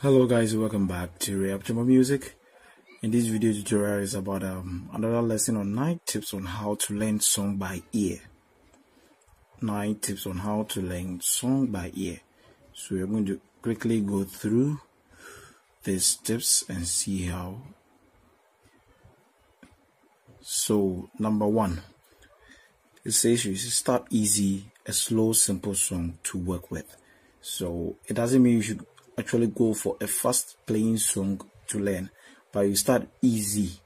Hello guys, welcome back to RayApp Chamber Music. In this video tutorial is about um, another lesson on 9 tips on how to learn song by ear. 9 tips on how to learn song by ear. So we're going to quickly go through these tips and see how. So number 1, it says you should start easy, a slow simple song to work with. So it doesn't mean you should actually go for a fast playing song to learn, but you start easy.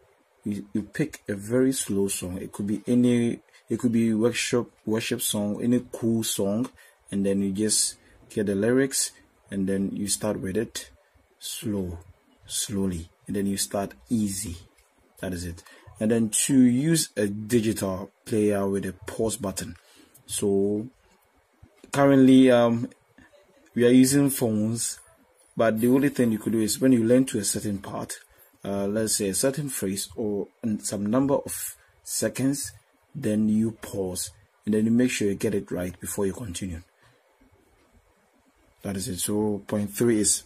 You, you pick a very slow song. It could be any, it could be worship worship song, any cool song, and then you just get the lyrics, and then you start with it slow, slowly, and then you start easy. That is it. And then to use a digital player with a pause button. So currently, um, we are using phones but the only thing you could do is when you learn to a certain part, uh, let's say a certain phrase or some number of seconds, then you pause and then you make sure you get it right before you continue. That is it. So point three is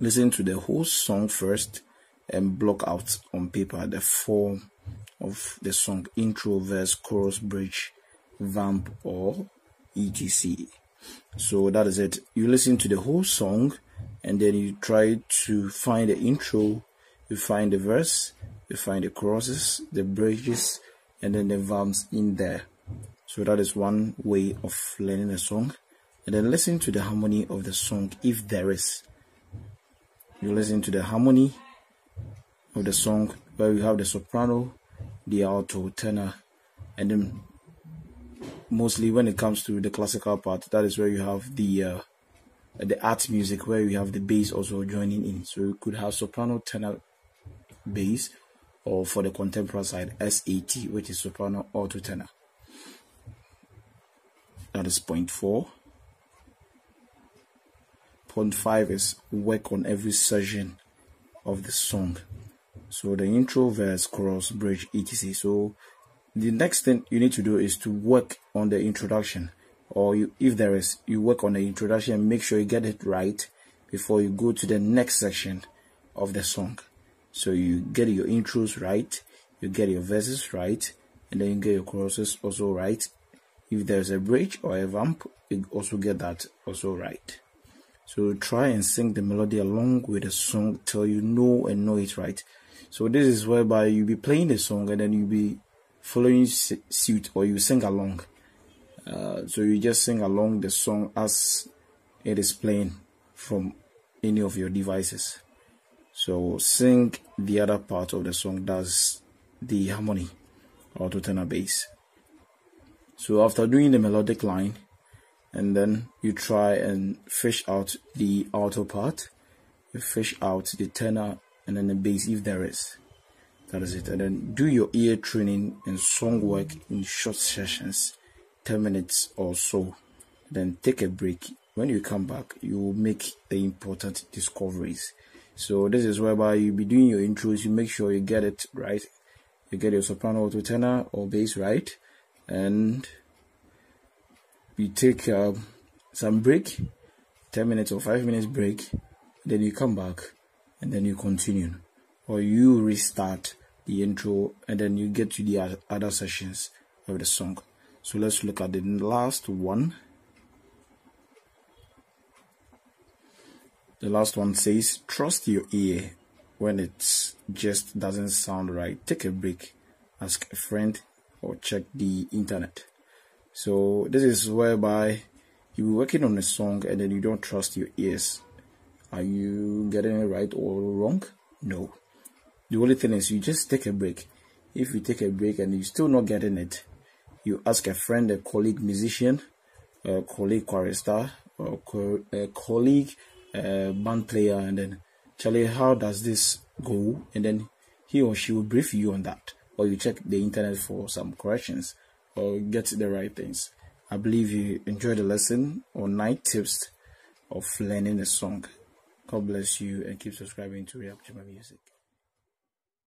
listen to the whole song first and block out on paper the form of the song intro, verse, chorus, bridge, vamp, or etc. So that is it. You listen to the whole song and then you try to find the intro, you find the verse, you find the choruses, the bridges, and then the vamps in there. So that is one way of learning a song. And then listen to the harmony of the song if there is. You listen to the harmony of the song where you have the soprano, the alto, tenor, and then mostly when it comes to the classical part, that is where you have the uh, the art music where you have the bass also joining in. So you could have soprano, tenor, bass, or for the contemporary side, SAT, which is soprano, alto, tenor. That is point four. Point five is work on every section of the song. So the intro, verse, chorus, bridge, etc. So the next thing you need to do is to work on the introduction or you, if there is you work on the introduction and make sure you get it right before you go to the next section of the song. So you get your intros right you get your verses right and then you get your choruses also right. If there's a bridge or a vamp you also get that also right. So try and sing the melody along with the song till you know and know it right. So this is whereby you be playing the song and then you be following suit or you sing along uh, so you just sing along the song as it is playing from any of your devices. So sing the other part of the song that's the harmony alto tenor bass. So after doing the melodic line, and then you try and fish out the alto part, you fish out the tenor and then the bass if there is. That is it. And then do your ear training and song work in short sessions 10 minutes or so then take a break. When you come back you will make the important discoveries. So this is whereby you be doing your intros. You make sure you get it right. You get your soprano to tenor or bass right. And you take uh, some break 10 minutes or 5 minutes break. Then you come back and then you continue. Or you restart the intro and then you get to the other sessions of the song so let's look at the last one. The last one says trust your ear when it just doesn't sound right. Take a break. Ask a friend or check the internet. So this is whereby you're working on a song and then you don't trust your ears. Are you getting it right or wrong? No. The only thing is you just take a break. If you take a break and you're still not getting it you ask a friend, a colleague musician, a colleague chorister, or a colleague uh, band player, and then tell Charlie, how does this go? And then he or she will brief you on that, or you check the internet for some corrections or get the right things. I believe you enjoyed the lesson or night tips of learning a song. God bless you and keep subscribing to Real Music.